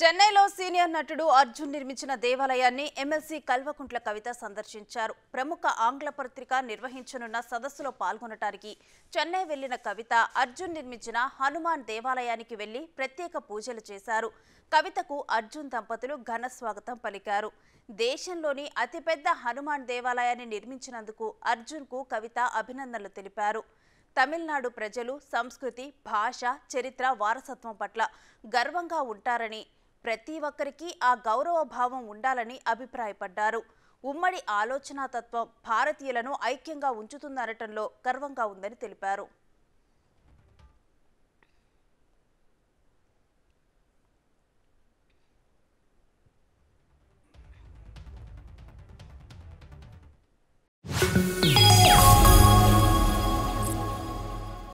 చెన్నైలో సీనియర్ నటుడు అర్జున్ నిర్మించిన దేవాలయాన్ని ఎమ్మెల్సీ కల్వకుంట్ల కవిత సందర్శించారు. ప్రముఖ ఆంగ్ల పత్రిక నిర్వహించనున్న సదస్సులో పాల్గొనటానికి చెన్నై వెళ్ళిన కవిత అర్జున్ నిర్మించిన హనుమాన్ దేవాలయానికి వెళ్ళి ప్రత్యేక పూజలు చేశారు. కవితకు అర్జున్ దంపతులు ఘన స్వాగతం పలికారు. దేశంలోని అతిపెద్ద హనుమాన్ దేవాలయాన్ని నిర్మించినందుకు అర్జున్కు కవిత అభినందనలు తెలిపారు. తమిళనాడు ప్రజలు సంస్కృతి భాష చరిత్ర వారసత్వం పట్ల గర్వంగా ఉంటారని ప్రతి ఒక్కరికి ఆ గౌరవ భావం ఉండాలని అభిప్రాయపడ్డారు. ఉమ్మడి ఆలోచనాతత్వం భారతీయులను ఐక్యంగా ఉంచుతుందనటంలో గర్వంగా ఉందని తెలిపారు.